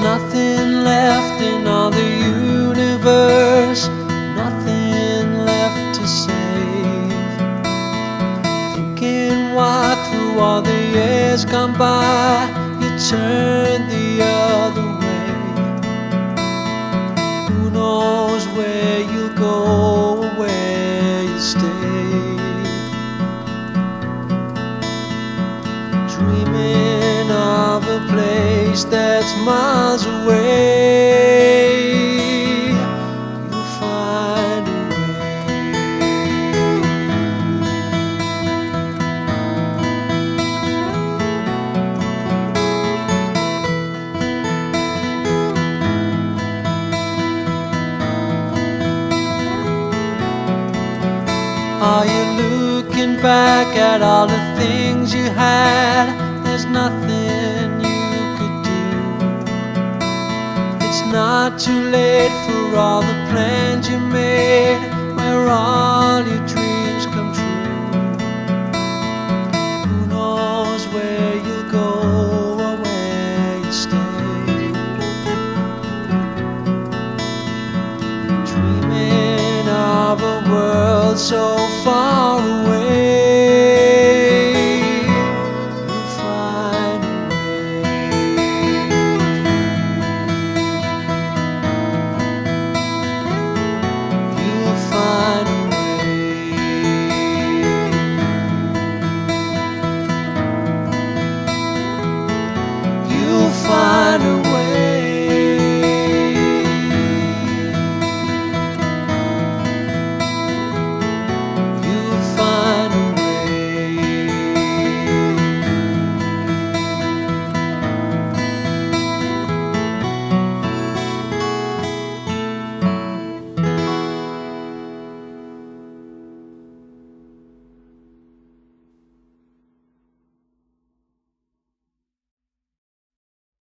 nothing left in all the universe, nothing left to save. Thinking why through all the years gone by, you turned the other way. Who knows where you'll go? Place that's miles away. You'll find a way. Are you looking back at all the things you had? There's nothing It's not too late for all the plans you made, where all your dreams come true. Who knows where you'll go or where you stay? Dreaming of a world so far.